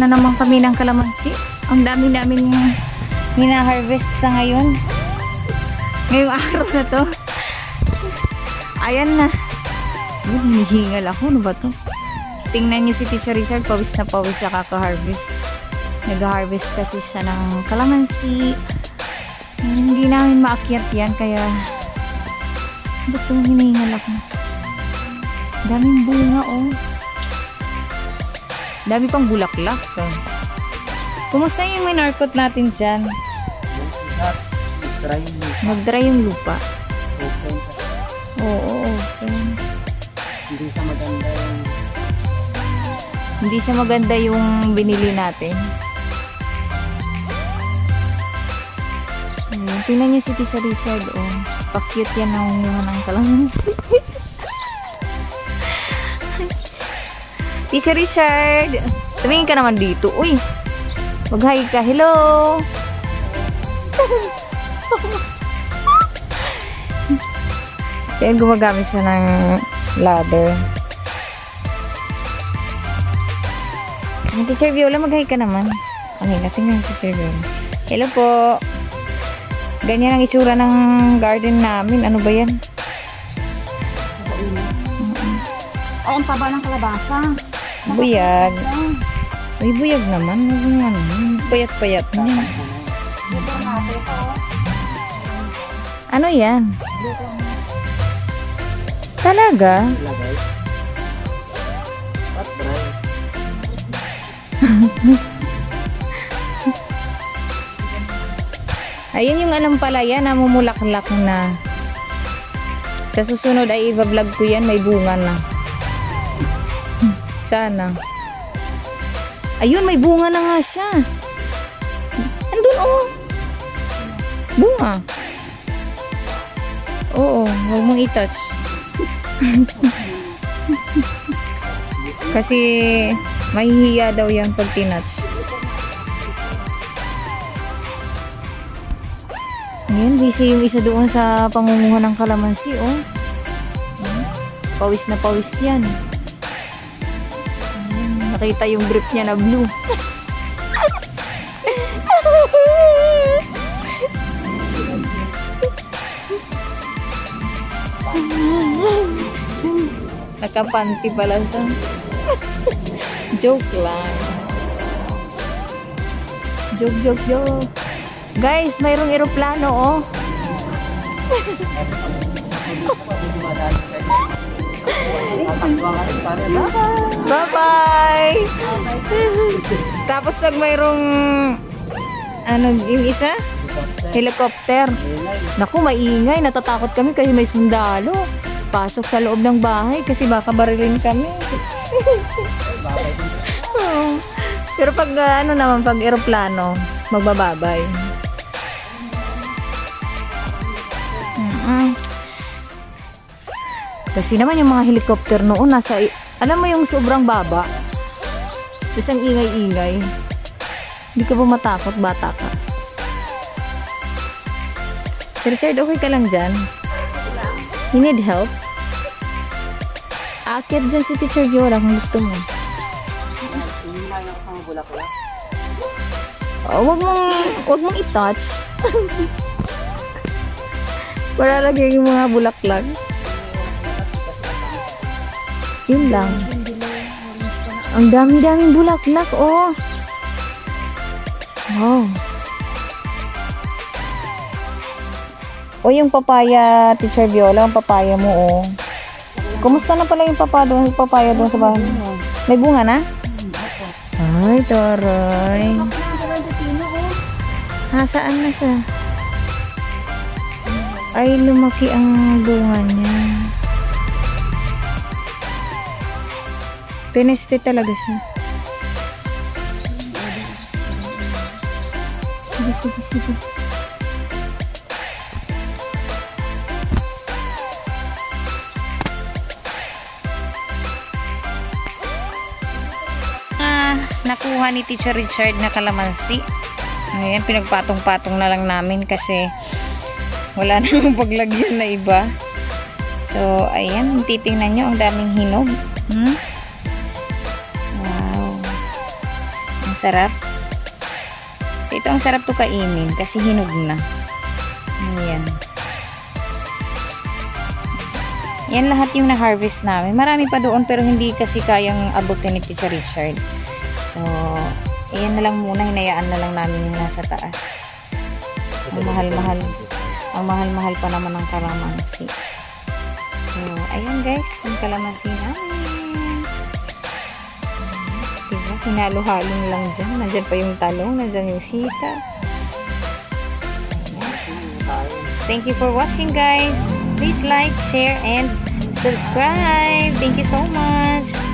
na naman kami ng kalamansi. Ang dami-daming hina-harvest sa ngayon. Ngayong araw na to. Ayan na. Oh, hinihingal ako. Ano ba to? Tingnan niyo si Teacher Richard. Pawis na pawis sa kaka-harvest. Nag-harvest kasi siya ng kalamansi. Hindi namin maakyat yan. Kaya ba't yung hinihingal ako? Daming bunga oh. Dami pang bulaklak. Oh. Kumusta yung may narcot natin dyan? Try mo. Mag-dry yung lupa. Open. Oo, okay. Hindi sa maganda yung Hindi siya maganda yung binili natin. Ayun, tingnan niyo si Teacher Richard, oh. Pa-cute yan umuha ng kalamansi. Teacher Richard! Tumingin ka naman dito. Uy! Mag-hi ka. Hello! Yan, gumagamit siya ng ladder. Ang Teacher Viola, mag-hi ka naman. Okay, natingnan si Sir Viola. Hello po. Ganyan ang itsura ng garden namin. Ano ba yan? Ay, ang taba ng kalabasa. Buyag. Ay, buyag naman. Ano, payat-payat na yan. Ito. Ano yan? Talaga? Ayun yung anong palaya, namumulaklak na. Sa susunod ay i-vlog ko yan, may bunga na. Sana. Ayun, may bunga na nga siya. Andun, oh. Bunga. Oo, huwag mong i-touch. Kasi mahihiya daw yan pag tinouch. Ayan, busy yung isa doon sa pangunguha ng kalamansi, oh. Pawis na pawis yan. Nakita yung brief niya na blue. Nakapanty pala siya. joke lang. Joke, joke, joke. Guys, mayroong eroplano, oh. Bye-bye! Tapos pag mayroong ano, yung isa? Helicopter. Naku, maingay. Natatakot kami kasi may sundalo. Pasok sa loob ng bahay kasi baka barilin kami. Oo. Pero pag ano naman, pag eroplano, magbababay. Kasi naman yung mga helicopter noon nasa, alam mo yung sobrang baba. Tapos ang ingay-ingay. Hindi ka ba matakot, bata ka? Sir Richard, okay ka lang dyan? You need help? Aakyat dyan si Teacher Viola kung gusto mo. Oh, wag mong, wag mong i-touch. Para lagi yung mga bulaklak. Yun lang. Ang dami-daming bulaklak, oh. Wow. O yung papaya, Teacher Viola, ang papaya mo, oh. Kumusta na pala yung papa doon, yung papaya doon sa bahay? May bunga na? Ay, taray. Ha, saan na siya? Ay, lumaki ang bunga niya. Pineste talaga siya. Sige, sige, sige. Ah, nakuha ni Teacher Richard na kalamansi. Ayan, pinagpatong-patong na lang namin kasi wala namang paglagyan na iba. So, ayan, titingnan nyo, ang daming hinog. Hmm? Sarap. Ito ang sarap to kainin kasi hinog na. Ayan. Yan lahat yung na-harvest namin. Marami pa doon pero hindi kasi kayang abutin ni Teacher Richard. So, ayan na lang muna. Hinayaan na lang namin yung nasa taas. Ang mahal-mahal. Ang mahal-mahal pa naman ng kalamansi. So, ayan guys. Ang kalamansi namin. Hinalo-halong lang dyan. Nandyan pa yung talong. Nandyan yung sita. Thank you for watching guys. Please like, share, and subscribe. Thank you so much.